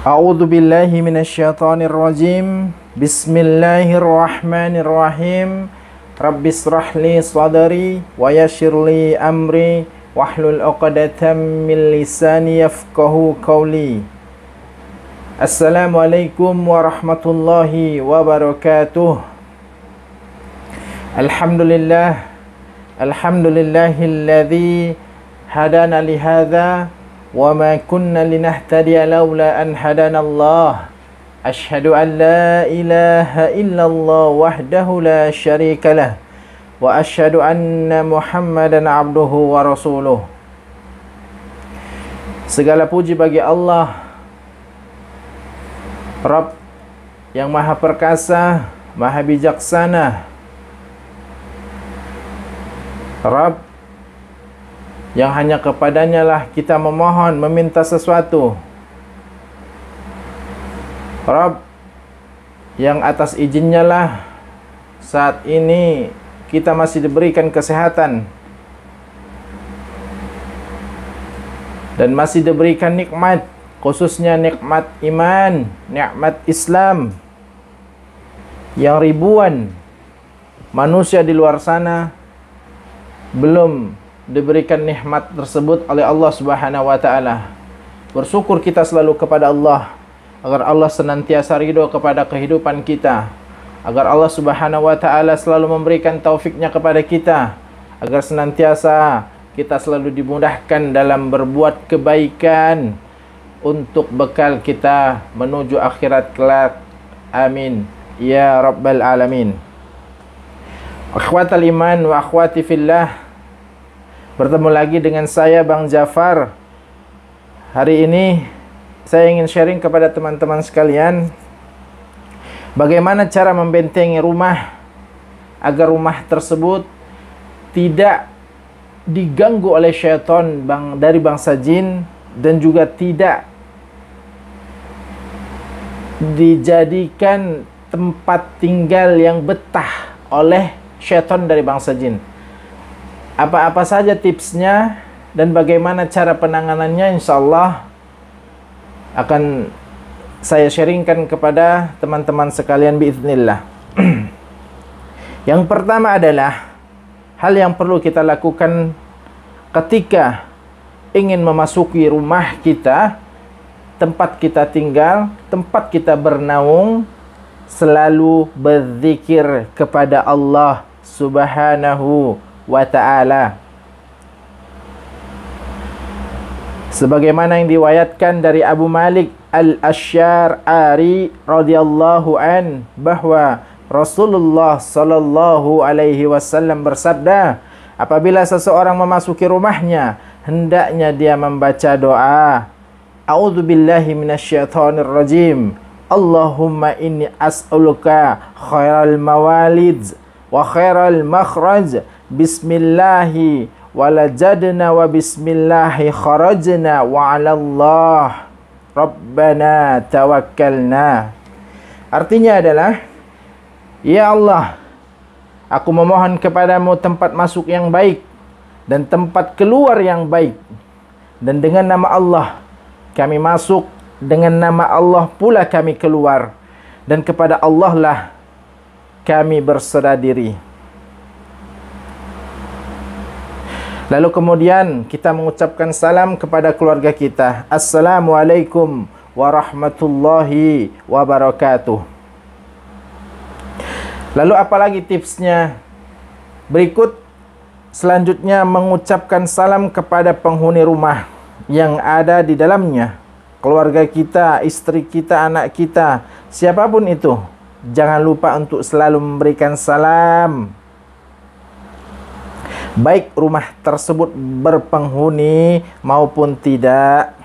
أعوذ بالله من الشيطان الرجيم. بسم الله الرحمن الرحيم. رب اشرح لي صدري ويسر لي أمري. واحلل عقدة من لساني يفقه قولي. السلام عليكم ورحمة الله وبركاته. الحمد لله الحمد لله الذي هدانا لهذا. وما كنا لنهتدي لولا أن هدانا الله أشهد أن لا إله إلا الله وحده لا شريك له وأشهد أن محمدا عبده ورسوله Segala puji bagi Allah Rabb yang maha perkasa, maha bijaksana Rabb yang hanya kepadanya lah kita memohon, meminta sesuatu. Rabb, yang atas izinnya lah saat ini kita masih diberikan kesehatan dan masih diberikan nikmat, khususnya nikmat iman, nikmat Islam yang ribuan manusia di luar sana belum diberikan nikmat tersebut oleh Allah Subhanahu wa taala. Bersyukur kita selalu kepada Allah agar Allah senantiasa ridho kepada kehidupan kita. Agar Allah Subhanahu wa taala selalu memberikan taufiknya kepada kita agar senantiasa kita selalu dimudahkan dalam berbuat kebaikan untuk bekal kita menuju akhirat kelak. Amin. Ya Rabbal Alamin. Akhwatal iman wa akhwati fillah Bertemu lagi dengan saya Bang Jafar. Hari ini saya ingin sharing kepada teman-teman sekalian Bagaimana cara membentengi rumah Agar rumah tersebut tidak diganggu oleh syaitan bang, dari bangsa jin Dan juga tidak dijadikan tempat tinggal yang betah oleh syaitan dari bangsa jin apa-apa saja tipsnya dan bagaimana cara penanganannya insyaallah akan saya sharingkan kepada teman-teman sekalian biiznillah. yang pertama adalah hal yang perlu kita lakukan ketika ingin memasuki rumah kita, tempat kita tinggal, tempat kita bernaung selalu berzikir kepada Allah Subhanahu wa ta'ala. Sebagaimana yang diwayatkan dari Abu Malik Al-Asy'ari radhiyallahu an bahwa Rasulullah sallallahu alaihi wasallam bersabda apabila seseorang memasuki rumahnya hendaknya dia membaca doa. A'udzu billahi minasyaitonir rajim. Allahumma inni as'aluka khairal mawalid wa khairal makhraj Bismillahi walajadna wa bismillahi kharajna wa ala Allah. Rabbana tawakkalna. Artinya adalah Ya Allah Aku memohon kepadamu tempat masuk yang baik Dan tempat keluar yang baik. Dan dengan nama Allah Kami masuk Dengan nama Allah pula kami keluar. Dan kepada Allah lah Kami berserah diri Lalu kemudian kita mengucapkan salam kepada keluarga kita. Assalamualaikum warahmatullahi wabarakatuh. Lalu apa lagi tipsnya? Berikut selanjutnya mengucapkan salam kepada penghuni rumah yang ada di dalamnya. Keluarga kita, istri kita, anak kita, siapa pun itu. Jangan lupa untuk selalu memberikan salam baik rumah tersebut berpenghuni maupun tidak.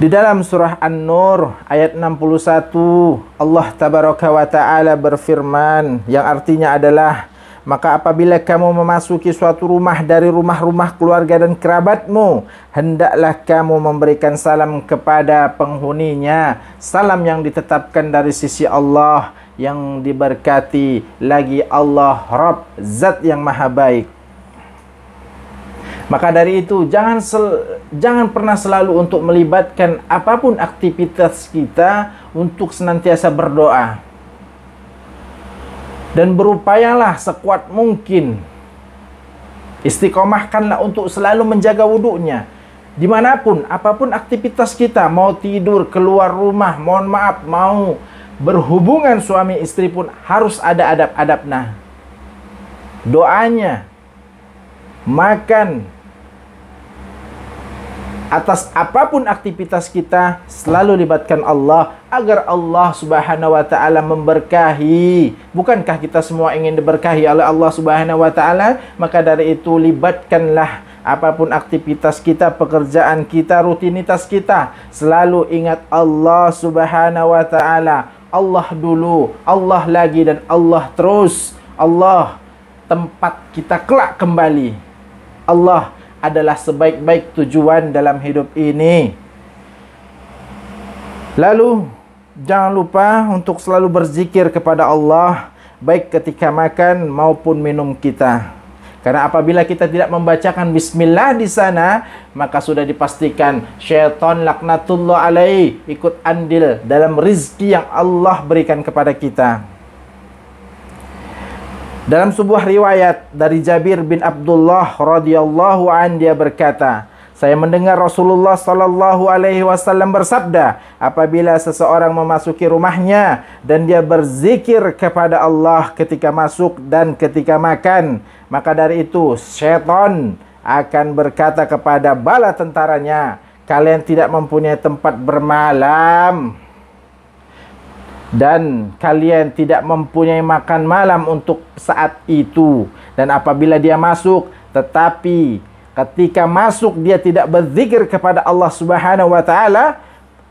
Di dalam surah An-Nur ayat 61 Allah tabaraka wa taala berfirman yang artinya adalah maka apabila kamu memasuki suatu rumah dari rumah-rumah keluarga dan kerabatmu hendaklah kamu memberikan salam kepada penghuninya salam yang ditetapkan dari sisi Allah yang diberkati lagi Allah Rabb zat yang maha baik maka dari itu jangan sel, jangan pernah selalu untuk melibatkan apapun aktivitas kita untuk senantiasa berdoa. Dan berupayalah sekuat mungkin istiqomahkanlah untuk selalu menjaga wuduknya. Dimanapun, apapun aktivitas kita, mau tidur, keluar rumah, mohon maaf, mau berhubungan suami istri pun harus ada adab-adab nah. Doanya, makan, atas apapun aktivitas kita selalu libatkan Allah agar Allah Subhanahu wa taala memberkahi. Bukankah kita semua ingin diberkahi oleh Allah Subhanahu wa taala? Maka dari itu libatkanlah apapun aktivitas kita, pekerjaan kita, rutinitas kita, selalu ingat Allah Subhanahu wa taala. Allah dulu, Allah lagi dan Allah terus. Allah tempat kita kelak kembali. Allah adalah sebaik-baik tujuan dalam hidup ini. Lalu jangan lupa untuk selalu berzikir kepada Allah baik ketika makan maupun minum kita. Karena apabila kita tidak membacakan bismillah di sana, maka sudah dipastikan syaitan laknatullah alaih ikut andil dalam rizki yang Allah berikan kepada kita. Dalam sebuah riwayat dari Jabir bin Abdullah radhiyallahu an dia berkata, saya mendengar Rasulullah sallallahu alaihi wasallam bersabda, apabila seseorang memasuki rumahnya dan dia berzikir kepada Allah ketika masuk dan ketika makan, maka dari itu syaitan akan berkata kepada bala tentaranya, kalian tidak mempunyai tempat bermalam dan kalian tidak mempunyai makan malam untuk saat itu. Dan apabila dia masuk tetapi ketika masuk dia tidak berzikir kepada Allah Subhanahu wa taala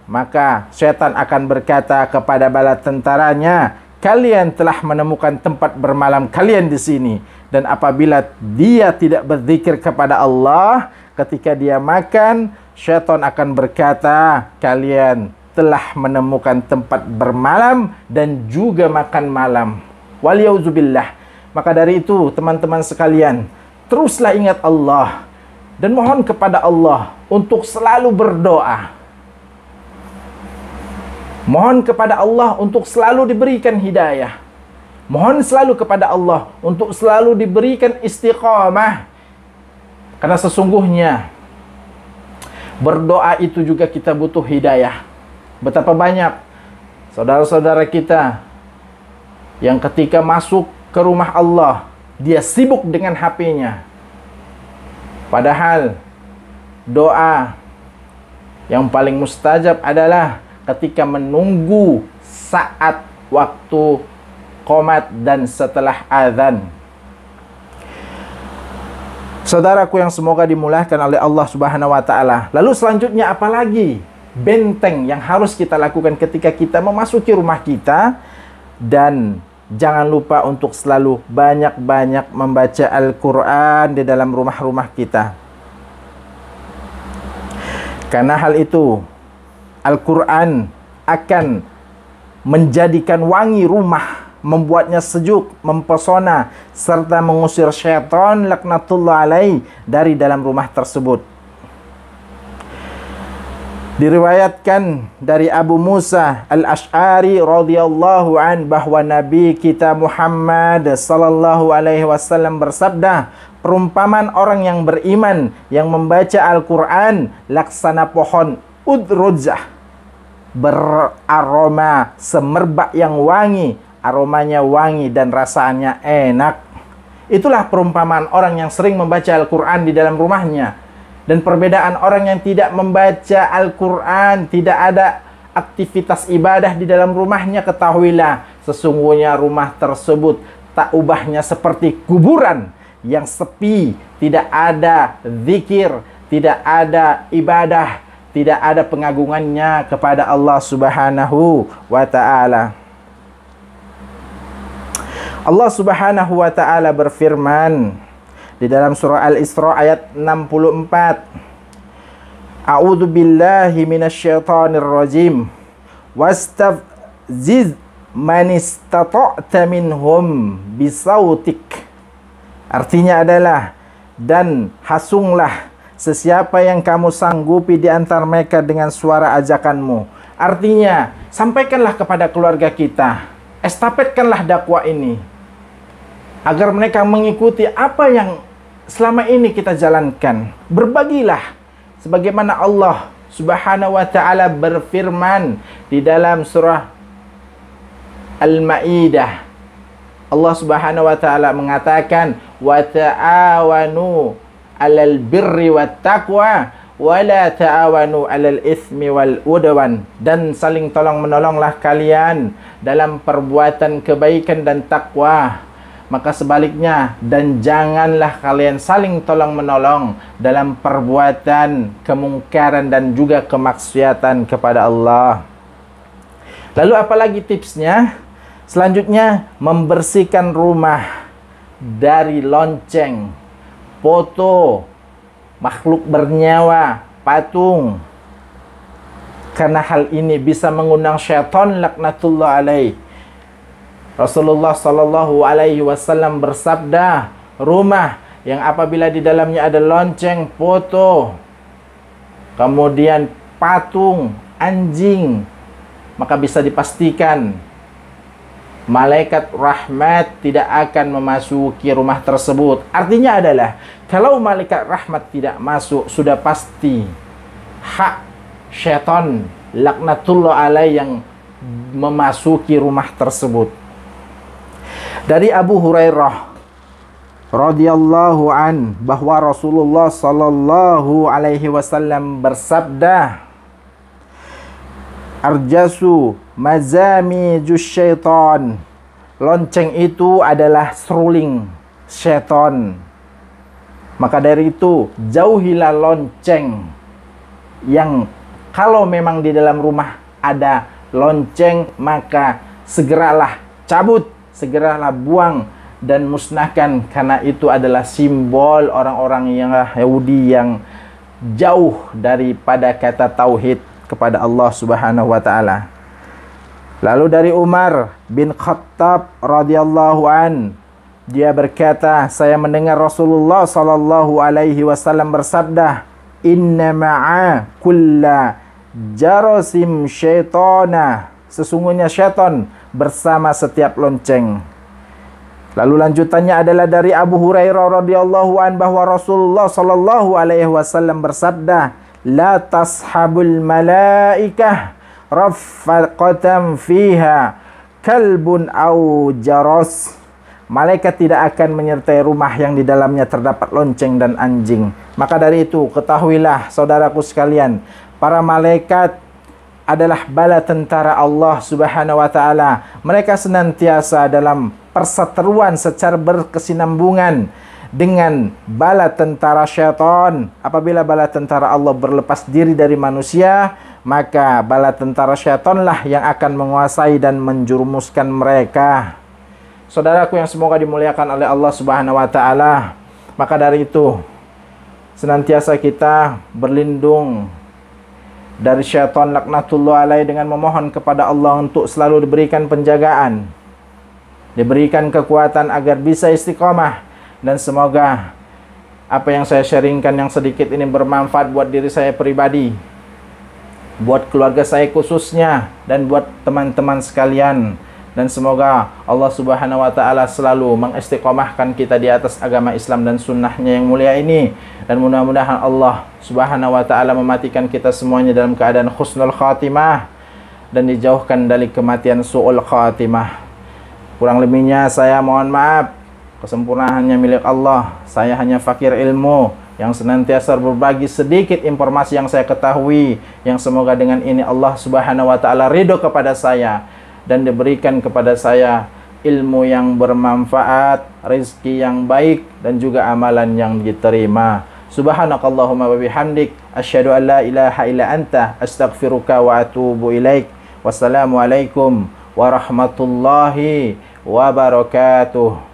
maka syaitan akan berkata kepada bala tentaranya kalian telah menemukan tempat bermalam kalian di sini dan apabila dia tidak berzikir kepada Allah ketika dia makan syaitan akan berkata kalian telah menemukan tempat bermalam dan juga makan malam. Waliyauzubillah. Maka dari itu, teman-teman sekalian, teruslah ingat Allah dan mohon kepada Allah untuk selalu berdoa. Mohon kepada Allah untuk selalu diberikan hidayah. Mohon selalu kepada Allah untuk selalu diberikan istiqamah. Karena sesungguhnya berdoa itu juga kita butuh hidayah. Betapa banyak saudara-saudara kita yang ketika masuk ke rumah Allah, dia sibuk dengan HP-nya. Padahal doa yang paling mustajab adalah ketika menunggu saat waktu komat dan setelah azan. Saudaraku yang semoga dimulahkan oleh Allah Subhanahu wa taala. Lalu selanjutnya apa lagi? benteng yang harus kita lakukan ketika kita memasuki rumah kita dan jangan lupa untuk selalu banyak-banyak membaca Al-Quran di dalam rumah-rumah kita. Karena hal itu, Al-Quran akan menjadikan wangi rumah, membuatnya sejuk, mempesona, serta mengusir syaitan laknatullah alaih dari dalam rumah tersebut. Diriwayatkan dari Abu Musa Al-Ash'ari radhiyallahu an bahwa Nabi kita Muhammad sallallahu alaihi wasallam bersabda, perumpamaan orang yang beriman yang membaca Al-Qur'an laksana pohon udrujah beraroma semerbak yang wangi, aromanya wangi dan rasanya enak. Itulah perumpamaan orang yang sering membaca Al-Qur'an di dalam rumahnya dan perbedaan orang yang tidak membaca Al-Quran, tidak ada aktivitas ibadah di dalam rumahnya, ketahuilah sesungguhnya rumah tersebut tak ubahnya seperti kuburan yang sepi, tidak ada zikir, tidak ada ibadah, tidak ada pengagungannya kepada Allah Subhanahu wa taala. Allah Subhanahu wa taala berfirman, di dalam surah Al-Isra ayat 64 A'udzu billahi minasyaitonir rajim. Wastafziz man istata'ta minhum bisautik. Artinya adalah dan hasunglah sesiapa yang kamu sanggupi di antara mereka dengan suara ajakanmu. Artinya, sampaikanlah kepada keluarga kita, estafetkanlah dakwah ini agar mereka mengikuti apa yang selama ini kita jalankan. Berbagilah sebagaimana Allah Subhanahu wa taala berfirman di dalam surah Al-Maidah. Allah Subhanahu wa taala mengatakan wa ta'awanu 'alal birri wat taqwa wa la ta'awanu 'alal itsmi wal udwan dan saling tolong menolonglah kalian dalam perbuatan kebaikan dan takwa maka sebaliknya dan janganlah kalian saling tolong menolong dalam perbuatan kemungkaran dan juga kemaksiatan kepada Allah. Lalu apalagi tipsnya? Selanjutnya membersihkan rumah dari lonceng, foto, makhluk bernyawa, patung. Karena hal ini bisa mengundang syaitan laknatullah alaih Rasulullah sallallahu alaihi wasallam bersabda, rumah yang apabila di dalamnya ada lonceng, foto, kemudian patung, anjing, maka bisa dipastikan malaikat rahmat tidak akan memasuki rumah tersebut. Artinya adalah kalau malaikat rahmat tidak masuk sudah pasti hak syaitan laknatullah alaih yang memasuki rumah tersebut dari Abu Hurairah radhiyallahu an bahwa Rasulullah sallallahu alaihi wasallam bersabda Arjasu mazami syaitan. Lonceng itu adalah seruling syaitan. Maka dari itu jauhilah lonceng yang kalau memang di dalam rumah ada lonceng maka segeralah cabut segeralah buang dan musnahkan karena itu adalah simbol orang-orang yang Yahudi yang jauh daripada kata tauhid kepada Allah Subhanahu wa taala. Lalu dari Umar bin Khattab radhiyallahu an dia berkata, saya mendengar Rasulullah sallallahu alaihi wasallam bersabda, "Inna ma'a kulla jarasim syaitana." Sesungguhnya syaitan bersama setiap lonceng. Lalu lanjutannya adalah dari Abu Hurairah radhiyallahu an bahwa Rasulullah sallallahu alaihi wasallam bersabda, "La tashabul malaikah rafaqatan fiha kalbun au jaras." Malaikat tidak akan menyertai rumah yang di dalamnya terdapat lonceng dan anjing. Maka dari itu, ketahuilah saudaraku sekalian, para malaikat adalah bala tentara Allah Subhanahu wa taala. Mereka senantiasa dalam perseteruan secara berkesinambungan dengan bala tentara syaitan. Apabila bala tentara Allah berlepas diri dari manusia, maka bala tentara syaitanlah yang akan menguasai dan menjurumuskan mereka. Saudaraku yang semoga dimuliakan oleh Allah Subhanahu wa taala. Maka dari itu senantiasa kita berlindung dari syaitan laknatullah alaih dengan memohon kepada Allah untuk selalu diberikan penjagaan. Diberikan kekuatan agar bisa istiqamah. Dan semoga apa yang saya sharingkan yang sedikit ini bermanfaat buat diri saya pribadi. Buat keluarga saya khususnya. Dan buat teman-teman sekalian dan semoga Allah Subhanahu wa taala selalu mengistiqomahkan kita di atas agama Islam dan sunnahnya yang mulia ini. Dan mudah-mudahan Allah Subhanahu wa taala mematikan kita semuanya dalam keadaan husnul khatimah dan dijauhkan dari kematian suul khatimah. Kurang lebihnya saya mohon maaf. Kesempurnaannya milik Allah. Saya hanya fakir ilmu yang senantiasa berbagi sedikit informasi yang saya ketahui. Yang semoga dengan ini Allah Subhanahu wa taala ridho kepada saya dan diberikan kepada saya ilmu yang bermanfaat, rezeki yang baik dan juga amalan yang diterima. Subhanakallahumma wa bihamdik asyhadu an la ilaha illa anta astaghfiruka wa atubu ilaik. Wassalamualaikum warahmatullahi wabarakatuh.